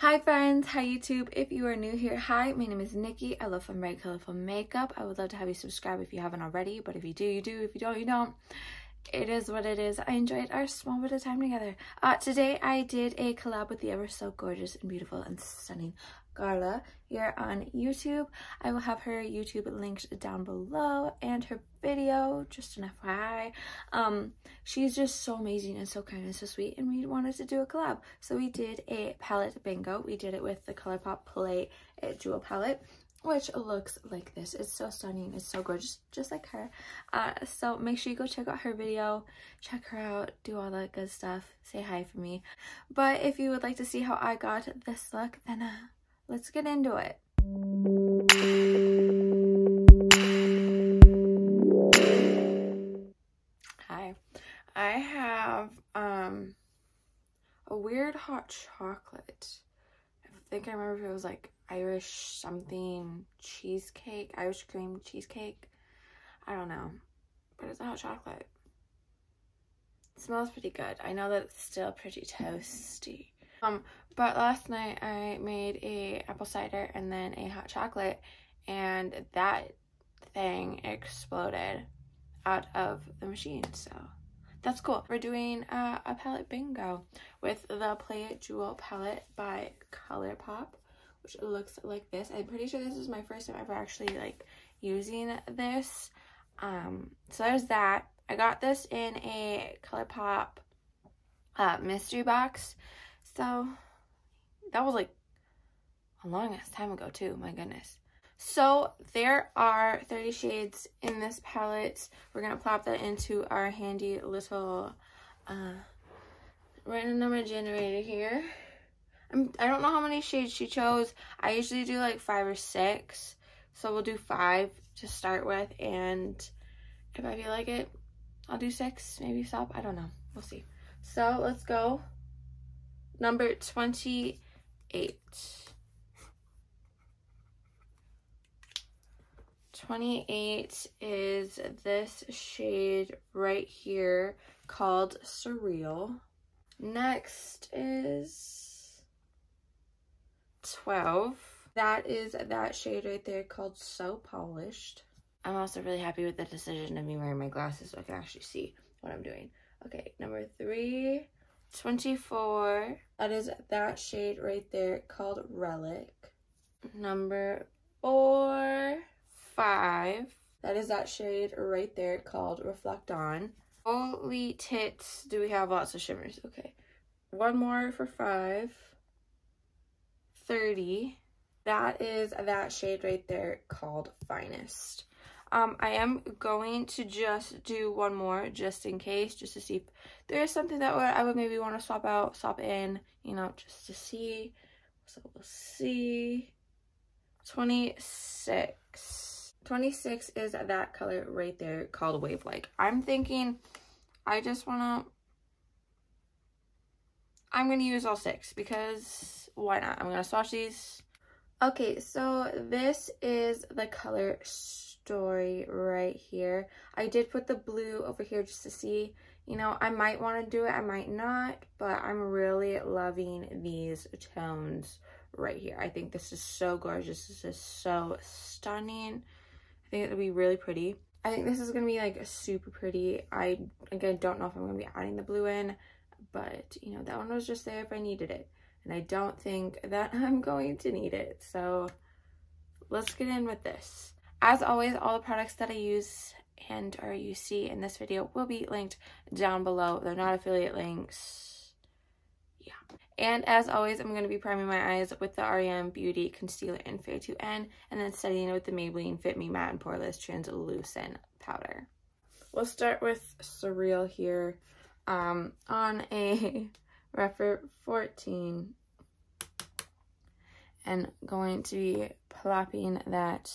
Hi friends, hi YouTube. If you are new here, hi, my name is Nikki. I love fun, bright, colorful makeup. I would love to have you subscribe if you haven't already, but if you do, you do. If you don't, you don't. It is what it is. I enjoyed our small bit of time together. Uh, today I did a collab with the ever so gorgeous and beautiful and stunning Karla here on YouTube. I will have her YouTube linked down below and her video, just an FYI. Um, she's just so amazing and so kind and so sweet and we wanted to do a collab. So we did a palette bingo. We did it with the ColourPop Play Jewel palette which looks like this. It's so stunning. It's so gorgeous, just like her. Uh, so make sure you go check out her video, check her out, do all that good stuff. Say hi for me. But if you would like to see how I got this look, then uh, let's get into it. Hi. I have um a weird hot chocolate. I think I remember if it was like Irish something cheesecake, Irish cream cheesecake. I don't know, but it's a hot chocolate. It smells pretty good. I know that it's still pretty toasty. Um, but last night I made a apple cider and then a hot chocolate and that thing exploded out of the machine. So that's cool. We're doing uh, a palette bingo with the Play It Jewel palette by ColourPop, which looks like this. I'm pretty sure this is my first time ever actually like using this. Um, so there's that. I got this in a ColourPop uh, mystery box. So that was like a long ass time ago too, my goodness. So there are 30 shades in this palette. We're to plop that into our handy little uh, random number generator here. I'm, I don't know how many shades she chose. I usually do like five or six. So we'll do five to start with. And if I feel like it, I'll do six, maybe stop. I don't know. We'll see. So let's go. Number 28. 28 is this shade right here called Surreal. Next is 12. That is that shade right there called So Polished. I'm also really happy with the decision of me wearing my glasses so I can actually see what I'm doing. Okay, number three, 24. That is that shade right there called Relic. Number four, five. That is that shade right there called Reflect On. Holy tits, do we have lots of shimmers. Okay, one more for five. 30. That is that shade right there called Finest. Um, I am going to just do one more just in case, just to see if there is something that I would maybe want to swap out, swap in, you know, just to see. So we'll see. 26. 26 is that color right there called Wave Like. I'm thinking I just want to, I'm going to use all six because why not? I'm going to swatch these. Okay, so this is the color story right here. I did put the blue over here just to see, you know, I might want to do it, I might not, but I'm really loving these tones right here. I think this is so gorgeous. This is so stunning. I think it'll be really pretty. I think this is going to be like super pretty. I, again, don't know if I'm going to be adding the blue in, but you know, that one was just there if I needed it. And I don't think that I'm going to need it. So let's get in with this. As always, all the products that I use and or you see in this video will be linked down below. They're not affiliate links. Yeah. And as always, I'm going to be priming my eyes with the REM Beauty Concealer in Fair to N and then setting it with the Maybelline Fit Me Matte and Poreless Translucent Powder. We'll start with Surreal here um, on a Rephr 14 and going to be plopping that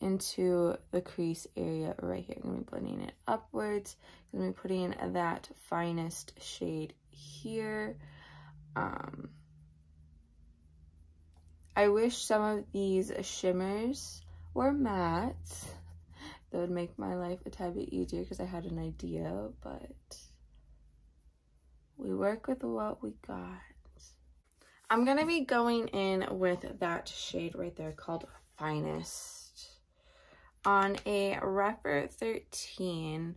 into the crease area right here. I'm going to be blending it upwards. I'm going to be putting that finest shade here. Um, I wish some of these shimmers were matte. That would make my life a tad bit easier because I had an idea, but we work with what we got. I'm going to be going in with that shade right there called Finest on a Rephr 13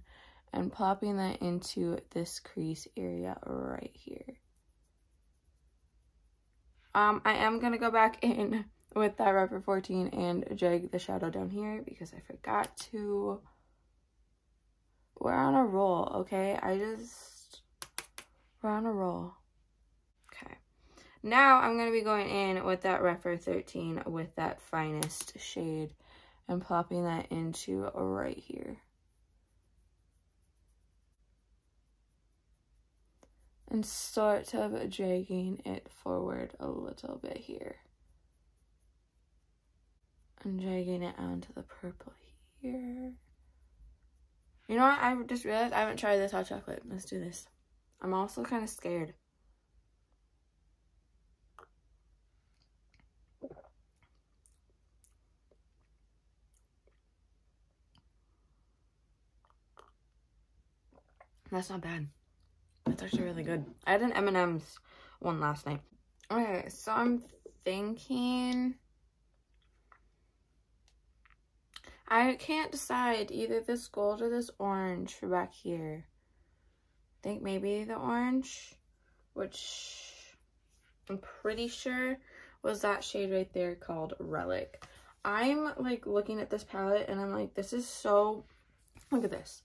and popping that into this crease area right here. Um, I am going to go back in with that Rephr 14 and drag the shadow down here because I forgot to. We're on a roll, okay? I just, we're on a roll. Okay. Now I'm going to be going in with that Rephr 13 with that finest shade and popping that into right here. And sort of dragging it forward a little bit here and dragging it onto the purple here. You know what? I just realized I haven't tried this hot chocolate. Let's do this. I'm also kind of scared. That's not bad. That's actually really good. I had an M&M's one last night. Okay, so I'm thinking I can't decide either this gold or this orange back here. I think maybe the orange, which I'm pretty sure was that shade right there called Relic. I'm like looking at this palette and I'm like, this is so, look at this.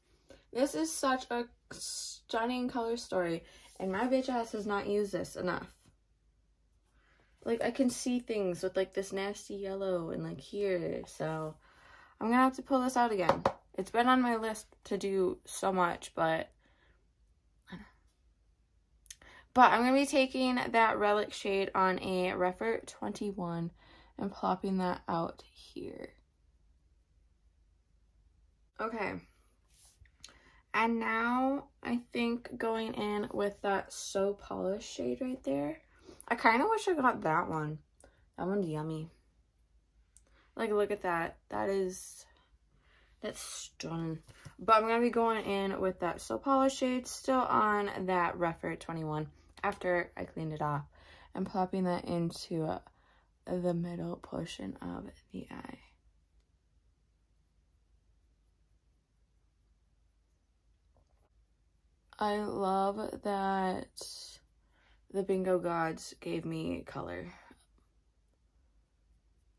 This is such a stunning color story and my bitch ass has not used this enough. Like I can see things with like this nasty yellow and like here, so I'm gonna have to pull this out again. It's been on my list to do so much, but but I'm gonna be taking that relic shade on a Rephr 21 and plopping that out here. Okay. And now I think going in with that So Polish shade right there. I kind of wish I got that one. That one's yummy. Like, look at that. That is, that's stunning. But I'm going to be going in with that So Polish shade still on that Rephr 21 after I cleaned it off. And plopping that into the middle portion of the eye. I love that the Bingo Gods gave me color.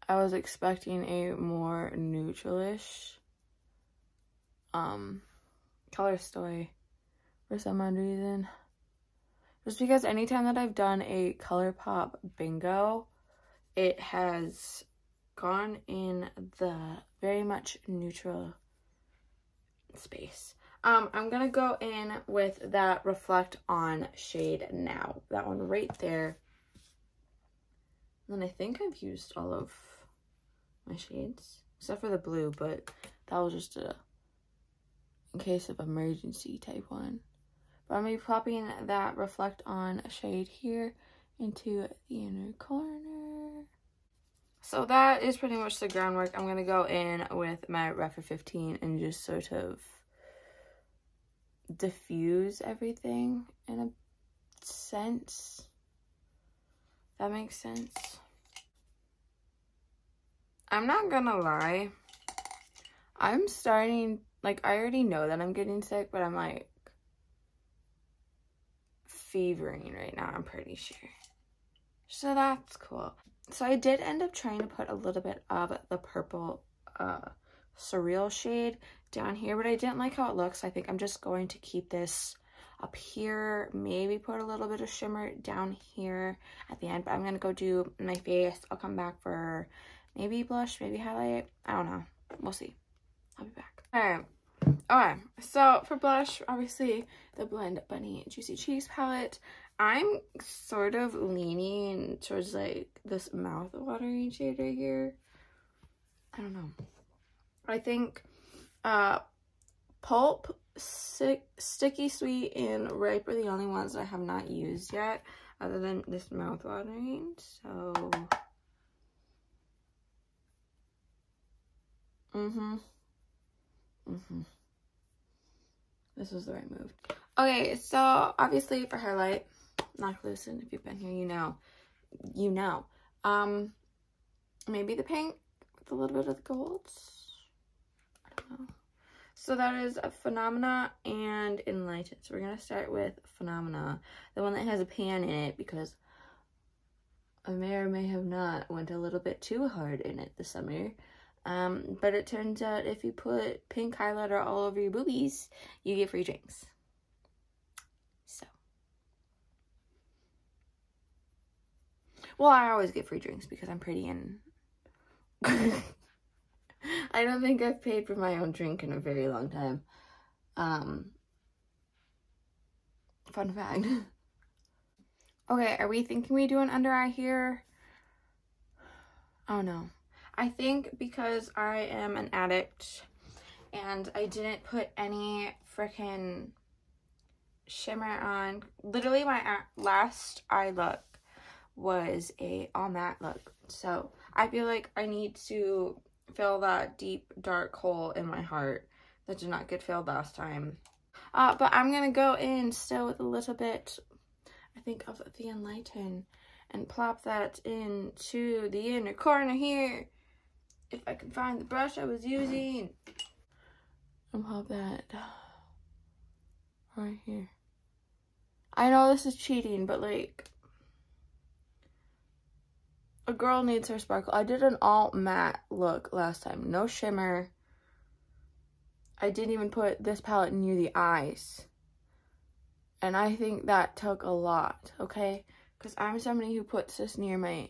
I was expecting a more neutralish um color story for some odd reason. Just because anytime that I've done a ColourPop bingo, it has gone in the very much neutral space. Um, I'm going to go in with that Reflect On shade now. That one right there. And I think I've used all of my shades, except for the blue, but that was just a in case of emergency type one. But I'm going to be popping that Reflect On shade here into the inner corner. So that is pretty much the groundwork. I'm going to go in with my Rephr 15 and just sort of diffuse everything in a sense. That makes sense. I'm not gonna lie. I'm starting, like, I already know that I'm getting sick, but I'm like fevering right now, I'm pretty sure. So that's cool. So I did end up trying to put a little bit of the purple uh, surreal shade down here, but I didn't like how it looks. I think I'm just going to keep this up here, maybe put a little bit of shimmer down here at the end, but I'm going to go do my face. I'll come back for maybe blush, maybe highlight. I don't know. We'll see. I'll be back. All right. Okay, so for blush, obviously the Blend Bunny Juicy Cheeks palette. I'm sort of leaning towards like this mouth watering shade right here. I don't know. I think uh, Pulp, sick, Sticky Sweet, and Ripe are the only ones I have not used yet other than this mouth watering. So Mm-hmm. Mm-hmm. This was the right move. Okay, so obviously for highlight, Noctilucent, if you've been here, you know, you know. Um, maybe the pink with a little bit of the gold. So that is a Phenomena and Enlighten. So we're going to start with Phenomena, the one that has a pan in it because I may or may have not went a little bit too hard in it this summer. Um, but it turns out if you put pink highlighter all over your boobies, you get free drinks. So. Well, I always get free drinks because I'm pretty and... I don't think I've paid for my own drink in a very long time. Um, fun fact. okay, are we thinking we do an under eye here? Oh no. I think because I am an addict and I didn't put any freaking shimmer on. Literally my last eye look was a all matte look. So I feel like I need to fill that deep dark hole in my heart that did not get filled last time. Uh, but I'm going to go in still with a little bit, I think, of the Enlighten and plop that into the inner corner here. If I can find the brush I was using. And pop that right here. I know this is cheating, but like, a girl needs her sparkle. I did an all matte look last time. No shimmer. I didn't even put this palette near the eyes. And I think that took a lot, okay? Because I'm somebody who puts this near my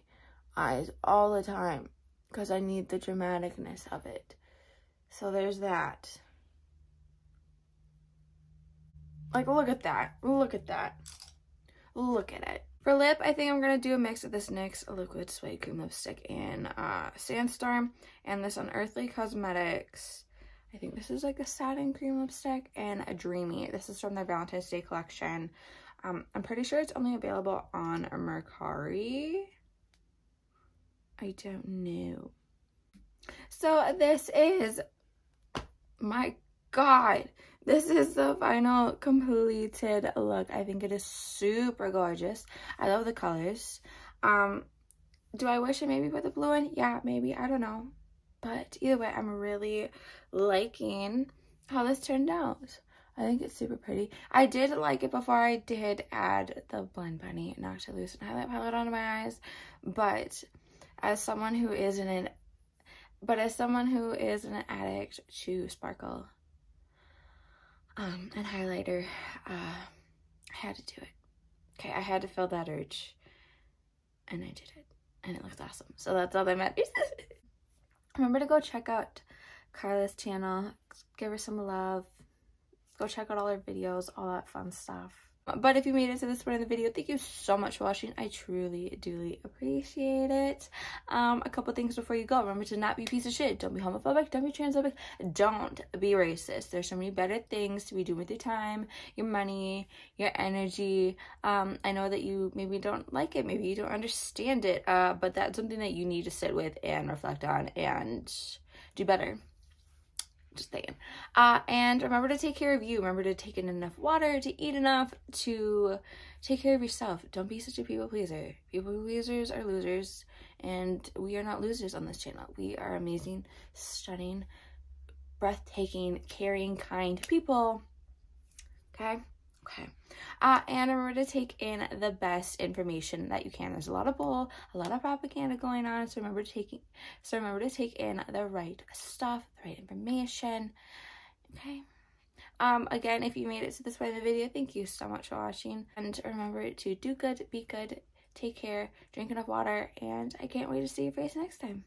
eyes all the time. Because I need the dramaticness of it. So there's that. Like, look at that. Look at that. Look at it. For lip, I think I'm going to do a mix of this NYX Liquid Suede Cream Lipstick in uh, Sandstorm and this Unearthly Cosmetics. I think this is like a satin cream lipstick and a Dreamy. This is from their Valentine's Day collection. Um, I'm pretty sure it's only available on Mercari. I don't know. So this is, my God, this is the final completed look. I think it is super gorgeous. I love the colors. Um, do I wish I maybe put the blue in? Yeah, maybe. I don't know. But either way, I'm really liking how this turned out. I think it's super pretty. I did like it before I did add the Blend Bunny Loose and Highlight Palette onto my eyes. But as someone who is an but as someone who is an addict to sparkle um, and highlighter, uh, I had to do it. Okay, I had to feel that urge. And I did it. And it looks awesome. So that's all that matters. Remember to go check out Karla's channel. Give her some love. Go check out all her videos, all that fun stuff. But if you made it to this point in the video, thank you so much for watching. I truly, duly appreciate it. Um, a couple things before you go. Remember to not be piece of shit. Don't be homophobic. Don't be transphobic. Don't be racist. There's so many better things to be doing with your time, your money, your energy. Um, I know that you maybe don't like it. Maybe you don't understand it. Uh, but that's something that you need to sit with and reflect on and do better just saying. Uh, and remember to take care of you. Remember to take in enough water, to eat enough, to take care of yourself. Don't be such a people pleaser. People pleasers are losers, and we are not losers on this channel. We are amazing, stunning, breathtaking, caring, kind people. Okay? Okay. Uh, and remember to take in the best information that you can. There's a lot of bull, a lot of propaganda going on. So remember to take, so remember to take in the right stuff, the right information. Okay. Um, again, if you made it to this point in the video, thank you so much for watching. And remember to do good, be good, take care, drink enough water, and I can't wait to see your face next time.